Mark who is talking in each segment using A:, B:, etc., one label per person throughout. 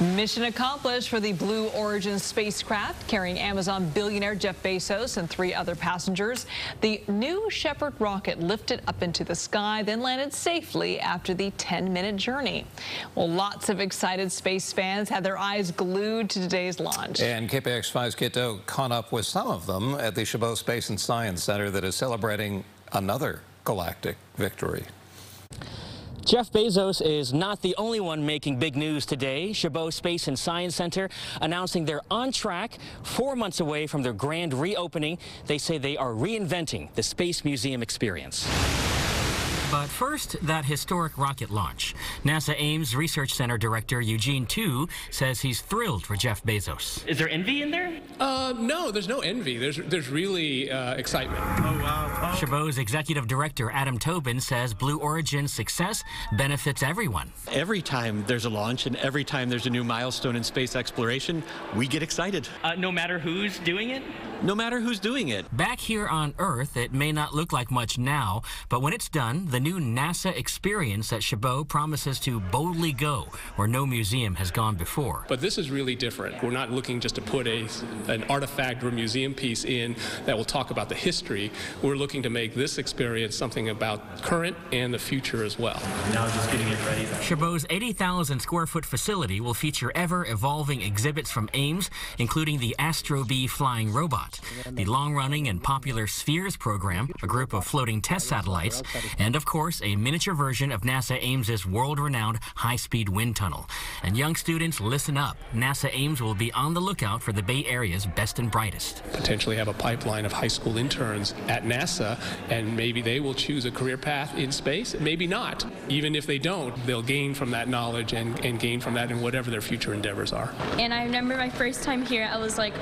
A: Mission accomplished for the Blue Origin spacecraft carrying Amazon billionaire Jeff Bezos and three other passengers. The New Shepard rocket lifted up into the sky, then landed safely after the 10-minute journey. Well, lots of excited space fans had their eyes glued to today's launch.
B: And KPIX5's Kiet Do caught up with some of them at the Chabot Space and Science Center that is celebrating another galactic victory.
C: Jeff Bezos is not the only one making big news today. Chabot Space and Science Center announcing they're on track, four months away from their grand reopening. They say they are reinventing the Space Museum experience. But first, that historic rocket launch. NASA Ames Research Center Director Eugene Tu says he's thrilled for Jeff Bezos.
D: Is there envy in there?
E: Uh, no, there's no envy. There's there's really uh, excitement.
D: Oh wow!
C: Oh. Chabot's executive director Adam Tobin says Blue Origin's success benefits everyone.
F: Every time there's a launch and every time there's a new milestone in space exploration, we get excited.
D: Uh, no matter who's doing it.
F: No matter who's doing it.
C: Back here on Earth, it may not look like much now, but when it's done, the new NASA experience at Chabot promises to boldly go where no museum has gone before.
E: But this is really different. We're not looking just to put a, an artifact or a museum piece in that will talk about the history. We're looking to make this experience something about current and the future as well.
D: Now just getting it ready.
C: Chabot's 80,000 square foot facility will feature ever evolving exhibits from Ames, including the Astrobee flying robot, the long running and popular Spheres program, a group of floating test satellites, and of course, a miniature version of NASA Ames's world-renowned high-speed wind tunnel. And young students, listen up. NASA Ames will be on the lookout for the Bay Area's best and brightest.
E: Potentially have a pipeline of high school interns at NASA, and maybe they will choose a career path in space, maybe not. Even if they don't, they'll gain from that knowledge and, and gain from that in whatever their future endeavors are.
G: And I remember my first time here, I was like,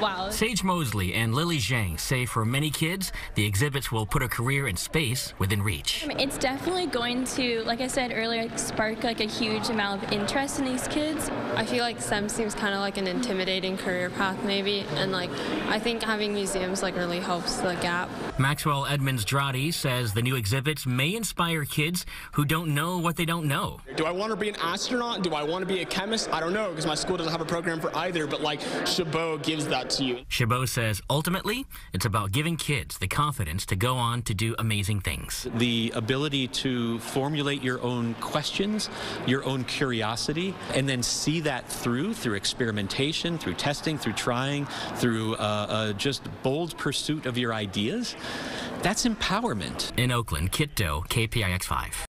G: wow.
C: Sage Mosley and Lily Zhang say for many kids, the exhibits will put a career in space within reach.
G: It's definitely going to, like I said earlier, spark like a huge amount of interest in these kids.
H: I feel like STEM seems kind of like an intimidating career path maybe, and like I think having museums like really helps the gap.
C: Maxwell Edmonds Dradi says the new exhibits may inspire kids who don't know what they don't know.
I: Do I want to be an astronaut? Do I want to be a chemist? I don't know because my school doesn't have a program for either, but like Chabot gives that to you.
C: Chabot says ultimately it's about giving kids the confidence to go on to do amazing things.
F: The ability to formulate your own questions, your own curiosity, and then see that through, through experimentation, through testing, through trying, through uh, uh, just bold pursuit of your ideas, that's empowerment.
C: In Oakland, Kiet Do, KPIX 5.